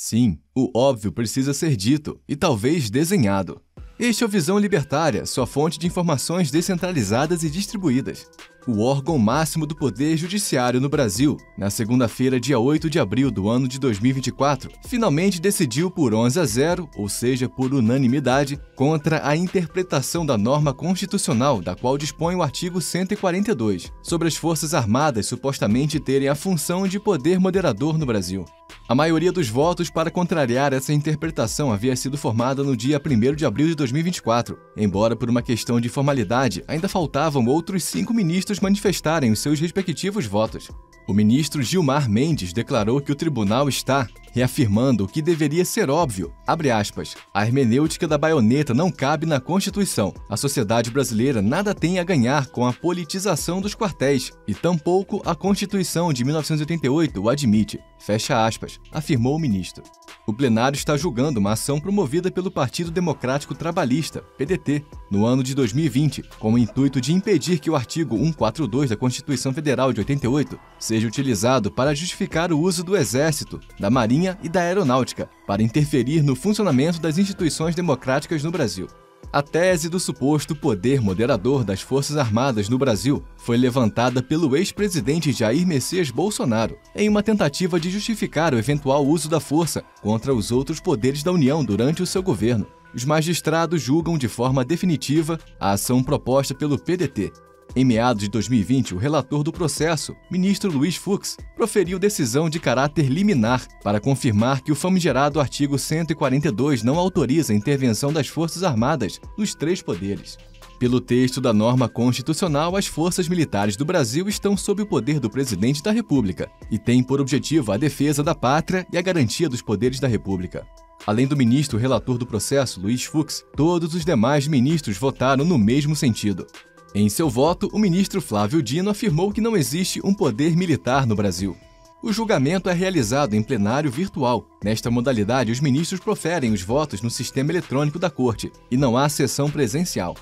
Sim, o óbvio precisa ser dito e talvez desenhado. Este é o Visão Libertária, sua fonte de informações descentralizadas e distribuídas. O órgão máximo do Poder Judiciário no Brasil, na segunda-feira, dia 8 de abril do ano de 2024, finalmente decidiu por 11 a 0, ou seja, por unanimidade, contra a interpretação da norma constitucional da qual dispõe o artigo 142, sobre as Forças Armadas supostamente terem a função de poder moderador no Brasil. A maioria dos votos para contrariar essa interpretação havia sido formada no dia 1 de abril de 2024, embora por uma questão de formalidade ainda faltavam outros cinco ministros manifestarem os seus respectivos votos. O ministro Gilmar Mendes declarou que o tribunal está reafirmando o que deveria ser óbvio. Aspas, a hermenêutica da baioneta não cabe na Constituição. A sociedade brasileira nada tem a ganhar com a politização dos quartéis, e tampouco a Constituição de 1988 o admite. Fecha aspas, afirmou o ministro. O plenário está julgando uma ação promovida pelo Partido Democrático Trabalhista, PDT, no ano de 2020, com o intuito de impedir que o artigo 142 da Constituição Federal de 88 seja utilizado para justificar o uso do Exército, da Marinha Marinha e da Aeronáutica para interferir no funcionamento das instituições democráticas no Brasil. A tese do suposto poder moderador das Forças Armadas no Brasil foi levantada pelo ex-presidente Jair Messias Bolsonaro em uma tentativa de justificar o eventual uso da força contra os outros poderes da União durante o seu governo. Os magistrados julgam de forma definitiva a ação proposta pelo PDT em meados de 2020, o relator do processo, ministro Luiz Fux, proferiu decisão de caráter liminar para confirmar que o famigerado artigo 142 não autoriza a intervenção das Forças Armadas nos três poderes. Pelo texto da norma constitucional, as forças militares do Brasil estão sob o poder do presidente da República e têm por objetivo a defesa da pátria e a garantia dos poderes da República. Além do ministro relator do processo, Luiz Fux, todos os demais ministros votaram no mesmo sentido. Em seu voto, o ministro Flávio Dino afirmou que não existe um poder militar no Brasil. O julgamento é realizado em plenário virtual. Nesta modalidade, os ministros proferem os votos no sistema eletrônico da Corte e não há sessão presencial.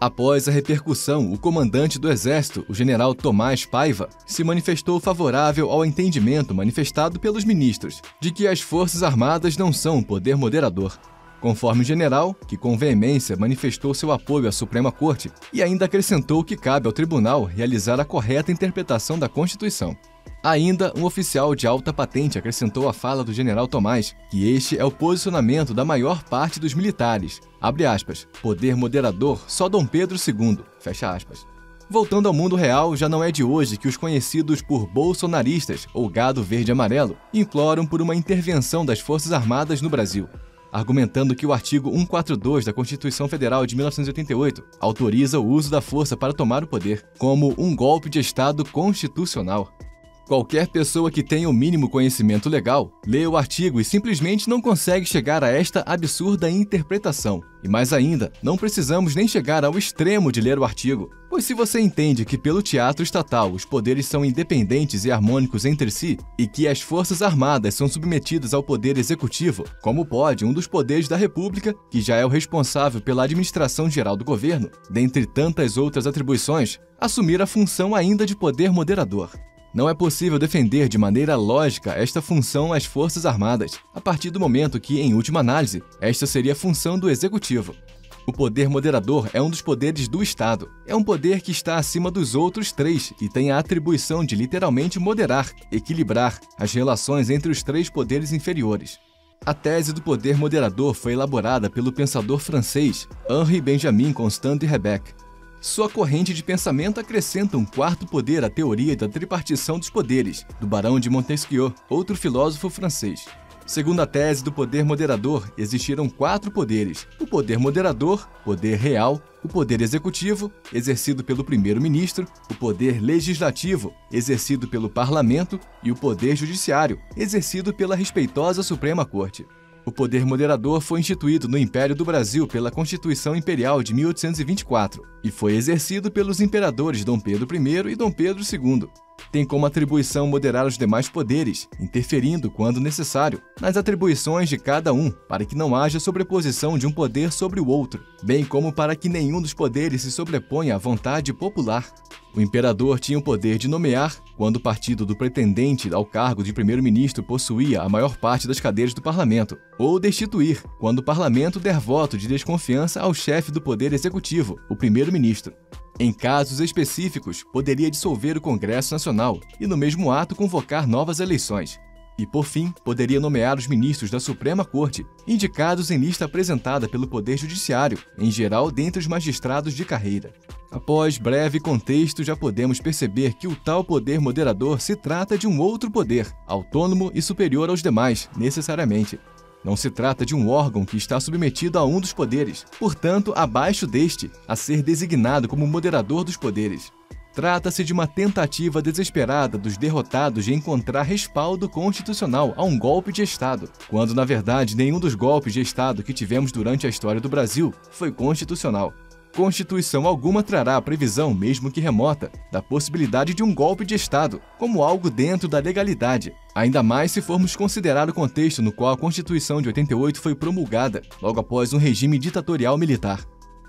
Após a repercussão, o comandante do Exército, o general Tomás Paiva, se manifestou favorável ao entendimento manifestado pelos ministros de que as Forças Armadas não são um poder moderador conforme o general, que com veemência manifestou seu apoio à Suprema Corte e ainda acrescentou que cabe ao tribunal realizar a correta interpretação da Constituição. Ainda, um oficial de alta patente acrescentou à fala do general Tomás que este é o posicionamento da maior parte dos militares. Abre aspas, poder moderador só Dom Pedro II, fecha aspas. Voltando ao mundo real, já não é de hoje que os conhecidos por bolsonaristas ou gado verde-amarelo imploram por uma intervenção das Forças Armadas no Brasil argumentando que o artigo 142 da Constituição Federal de 1988 autoriza o uso da força para tomar o poder, como um golpe de Estado constitucional. Qualquer pessoa que tenha o mínimo conhecimento legal lê o artigo e simplesmente não consegue chegar a esta absurda interpretação. E mais ainda, não precisamos nem chegar ao extremo de ler o artigo, pois se você entende que pelo teatro estatal os poderes são independentes e harmônicos entre si e que as forças armadas são submetidas ao poder executivo, como pode um dos poderes da República, que já é o responsável pela administração geral do governo, dentre tantas outras atribuições, assumir a função ainda de poder moderador? Não é possível defender de maneira lógica esta função às Forças Armadas, a partir do momento que, em última análise, esta seria a função do Executivo. O poder moderador é um dos poderes do Estado. É um poder que está acima dos outros três e tem a atribuição de literalmente moderar, equilibrar as relações entre os três poderes inferiores. A tese do poder moderador foi elaborada pelo pensador francês Henri Benjamin Constant de Rebec sua corrente de pensamento acrescenta um quarto poder à teoria da tripartição dos poderes, do Barão de Montesquieu, outro filósofo francês. Segundo a tese do poder moderador, existiram quatro poderes: o poder moderador, poder real, o poder executivo, exercido pelo primeiro-ministro, o poder legislativo, exercido pelo parlamento, e o poder judiciário, exercido pela respeitosa Suprema Corte. O poder moderador foi instituído no Império do Brasil pela Constituição Imperial de 1824 e foi exercido pelos imperadores Dom Pedro I e Dom Pedro II. Tem como atribuição moderar os demais poderes, interferindo, quando necessário, nas atribuições de cada um, para que não haja sobreposição de um poder sobre o outro, bem como para que nenhum dos poderes se sobreponha à vontade popular. O imperador tinha o poder de nomear, quando o partido do pretendente ao cargo de primeiro-ministro possuía a maior parte das cadeiras do parlamento, ou destituir, quando o parlamento der voto de desconfiança ao chefe do poder executivo, o primeiro-ministro. Em casos específicos, poderia dissolver o Congresso Nacional e, no mesmo ato, convocar novas eleições. E, por fim, poderia nomear os ministros da Suprema Corte, indicados em lista apresentada pelo Poder Judiciário, em geral dentre os magistrados de carreira. Após breve contexto, já podemos perceber que o tal poder moderador se trata de um outro poder, autônomo e superior aos demais, necessariamente. Não se trata de um órgão que está submetido a um dos poderes, portanto, abaixo deste, a ser designado como moderador dos poderes. Trata-se de uma tentativa desesperada dos derrotados de encontrar respaldo constitucional a um golpe de Estado, quando na verdade nenhum dos golpes de Estado que tivemos durante a história do Brasil foi constitucional. Constituição alguma trará a previsão, mesmo que remota, da possibilidade de um golpe de Estado, como algo dentro da legalidade, ainda mais se formos considerar o contexto no qual a Constituição de 88 foi promulgada, logo após um regime ditatorial militar.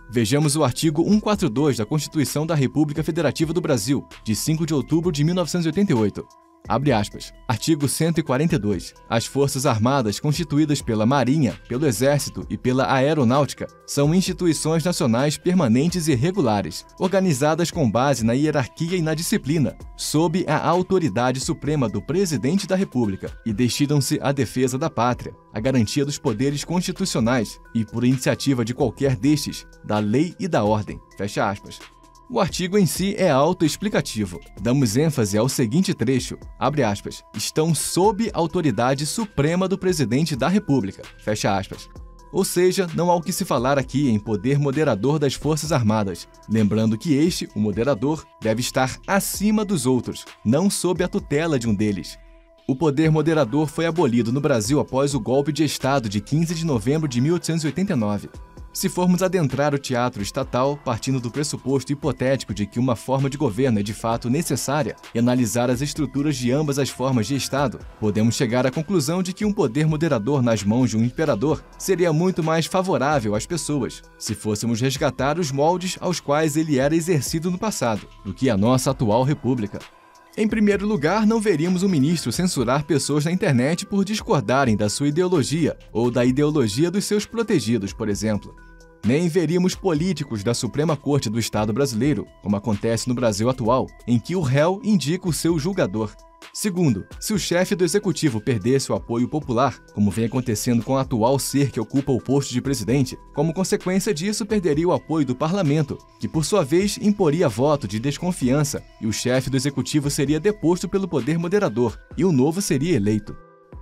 Vejamos o artigo 142 da Constituição da República Federativa do Brasil, de 5 de outubro de 1988. Abre aspas. Artigo 142. As Forças Armadas constituídas pela Marinha, pelo Exército e pela Aeronáutica são instituições nacionais permanentes e regulares, organizadas com base na hierarquia e na disciplina, sob a autoridade suprema do Presidente da República, e destinam-se à defesa da pátria, à garantia dos poderes constitucionais e, por iniciativa de qualquer destes, da lei e da ordem. Fecha aspas. O artigo em si é autoexplicativo. Damos ênfase ao seguinte trecho, abre aspas, estão sob autoridade suprema do presidente da República, fecha aspas. Ou seja, não há o que se falar aqui em poder moderador das Forças Armadas, lembrando que este, o moderador, deve estar acima dos outros, não sob a tutela de um deles. O poder moderador foi abolido no Brasil após o golpe de Estado de 15 de novembro de 1889. Se formos adentrar o teatro estatal, partindo do pressuposto hipotético de que uma forma de governo é de fato necessária e analisar as estruturas de ambas as formas de Estado, podemos chegar à conclusão de que um poder moderador nas mãos de um imperador seria muito mais favorável às pessoas, se fôssemos resgatar os moldes aos quais ele era exercido no passado, do que a nossa atual república. Em primeiro lugar, não veríamos um ministro censurar pessoas na internet por discordarem da sua ideologia ou da ideologia dos seus protegidos, por exemplo. Nem veríamos políticos da Suprema Corte do Estado brasileiro, como acontece no Brasil atual, em que o réu indica o seu julgador. Segundo, se o chefe do executivo perdesse o apoio popular, como vem acontecendo com o atual ser que ocupa o posto de presidente, como consequência disso perderia o apoio do parlamento, que por sua vez imporia voto de desconfiança, e o chefe do executivo seria deposto pelo poder moderador, e o novo seria eleito.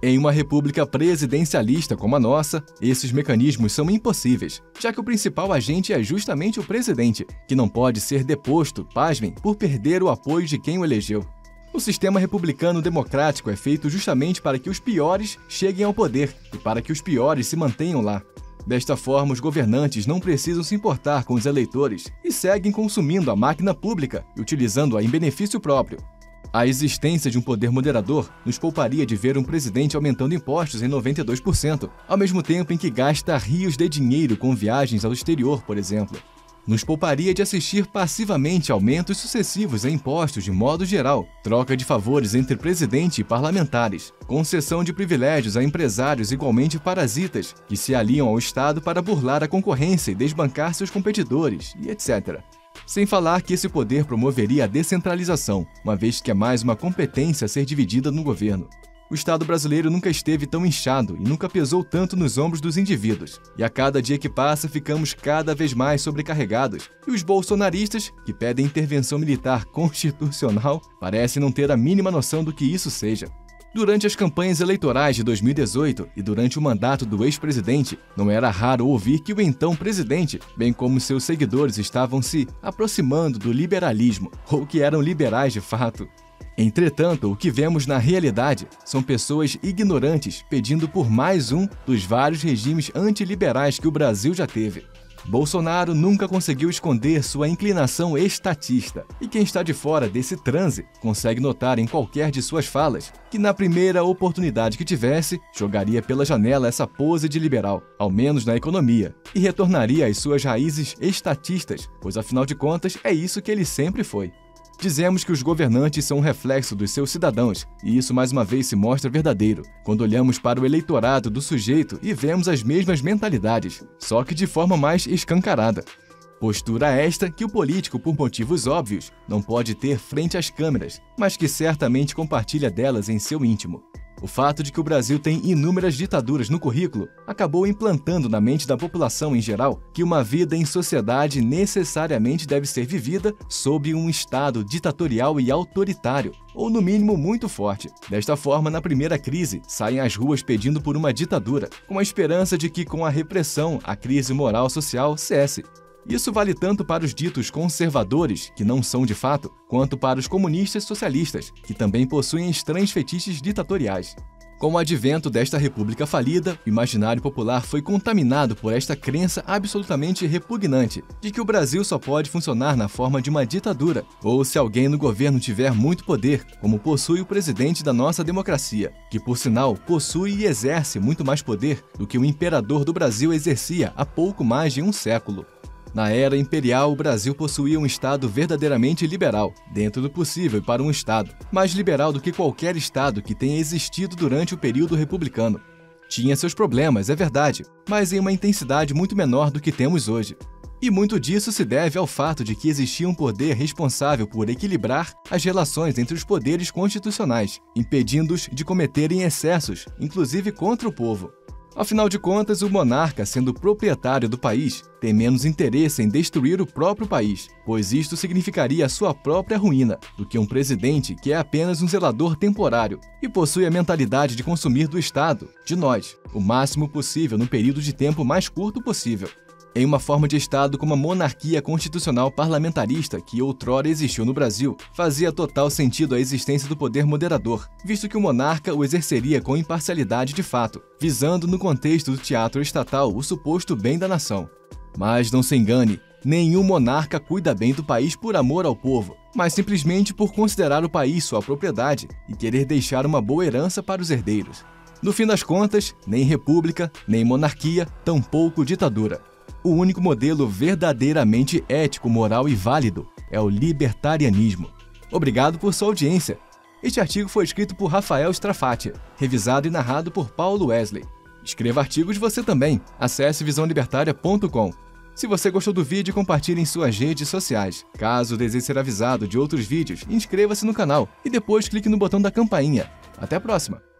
Em uma república presidencialista como a nossa, esses mecanismos são impossíveis, já que o principal agente é justamente o presidente, que não pode ser deposto, pasmem, por perder o apoio de quem o elegeu. O sistema republicano democrático é feito justamente para que os piores cheguem ao poder e para que os piores se mantenham lá. Desta forma, os governantes não precisam se importar com os eleitores e seguem consumindo a máquina pública e utilizando-a em benefício próprio. A existência de um poder moderador nos pouparia de ver um presidente aumentando impostos em 92%, ao mesmo tempo em que gasta rios de dinheiro com viagens ao exterior, por exemplo nos pouparia de assistir passivamente aumentos sucessivos em impostos de modo geral, troca de favores entre presidente e parlamentares, concessão de privilégios a empresários igualmente parasitas que se aliam ao Estado para burlar a concorrência e desbancar seus competidores, e etc. Sem falar que esse poder promoveria a descentralização, uma vez que é mais uma competência a ser dividida no governo. O Estado brasileiro nunca esteve tão inchado e nunca pesou tanto nos ombros dos indivíduos. E a cada dia que passa, ficamos cada vez mais sobrecarregados. E os bolsonaristas, que pedem intervenção militar constitucional, parecem não ter a mínima noção do que isso seja. Durante as campanhas eleitorais de 2018 e durante o mandato do ex-presidente, não era raro ouvir que o então presidente, bem como seus seguidores, estavam se aproximando do liberalismo, ou que eram liberais de fato. Entretanto, o que vemos na realidade são pessoas ignorantes pedindo por mais um dos vários regimes antiliberais que o Brasil já teve. Bolsonaro nunca conseguiu esconder sua inclinação estatista, e quem está de fora desse transe consegue notar em qualquer de suas falas que, na primeira oportunidade que tivesse, jogaria pela janela essa pose de liberal, ao menos na economia, e retornaria às suas raízes estatistas, pois afinal de contas é isso que ele sempre foi. Dizemos que os governantes são um reflexo dos seus cidadãos, e isso mais uma vez se mostra verdadeiro quando olhamos para o eleitorado do sujeito e vemos as mesmas mentalidades, só que de forma mais escancarada. Postura esta que o político, por motivos óbvios, não pode ter frente às câmeras, mas que certamente compartilha delas em seu íntimo. O fato de que o Brasil tem inúmeras ditaduras no currículo acabou implantando na mente da população em geral que uma vida em sociedade necessariamente deve ser vivida sob um Estado ditatorial e autoritário, ou no mínimo muito forte. Desta forma, na primeira crise, saem às ruas pedindo por uma ditadura, com a esperança de que com a repressão a crise moral social cesse. Isso vale tanto para os ditos conservadores, que não são de fato, quanto para os comunistas socialistas, que também possuem estranhos fetiches ditatoriais. Com o advento desta república falida, o imaginário popular foi contaminado por esta crença absolutamente repugnante de que o Brasil só pode funcionar na forma de uma ditadura, ou se alguém no governo tiver muito poder, como possui o presidente da nossa democracia, que por sinal possui e exerce muito mais poder do que o imperador do Brasil exercia há pouco mais de um século. Na era imperial, o Brasil possuía um Estado verdadeiramente liberal, dentro do possível para um Estado, mais liberal do que qualquer Estado que tenha existido durante o período republicano. Tinha seus problemas, é verdade, mas em uma intensidade muito menor do que temos hoje. E muito disso se deve ao fato de que existia um poder responsável por equilibrar as relações entre os poderes constitucionais, impedindo-os de cometerem excessos, inclusive contra o povo. Afinal de contas, o monarca, sendo proprietário do país, tem menos interesse em destruir o próprio país, pois isto significaria a sua própria ruína, do que um presidente que é apenas um zelador temporário e possui a mentalidade de consumir do Estado, de nós, o máximo possível no período de tempo mais curto possível em uma forma de Estado como a monarquia constitucional parlamentarista que outrora existiu no Brasil, fazia total sentido a existência do poder moderador, visto que o monarca o exerceria com imparcialidade de fato, visando no contexto do teatro estatal o suposto bem da nação. Mas não se engane, nenhum monarca cuida bem do país por amor ao povo, mas simplesmente por considerar o país sua propriedade e querer deixar uma boa herança para os herdeiros. No fim das contas, nem república, nem monarquia, tampouco ditadura. O único modelo verdadeiramente ético, moral e válido é o libertarianismo. Obrigado por sua audiência. Este artigo foi escrito por Rafael Strafati, revisado e narrado por Paulo Wesley. Escreva artigos você também. Acesse visãolibertaria.com. Se você gostou do vídeo, compartilhe em suas redes sociais. Caso deseje ser avisado de outros vídeos, inscreva-se no canal e depois clique no botão da campainha. Até a próxima!